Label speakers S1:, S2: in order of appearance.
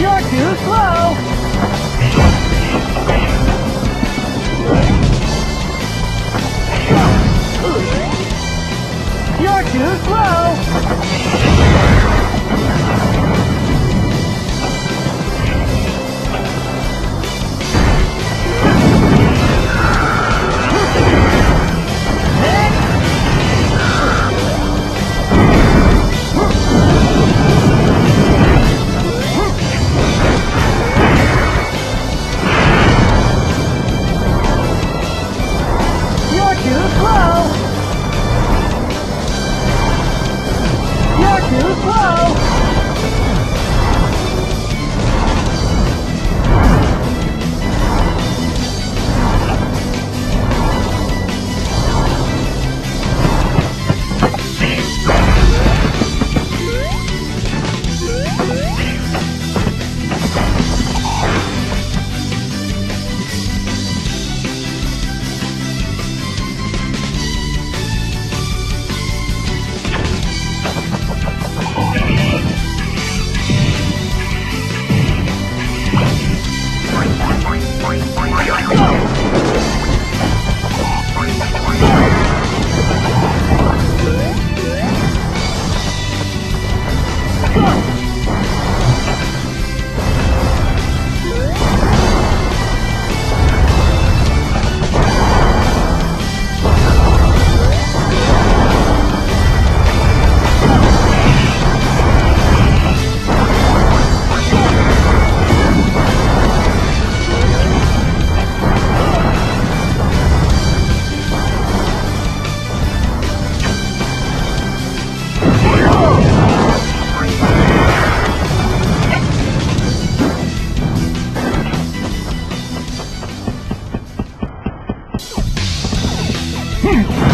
S1: You're too slow! Hmm.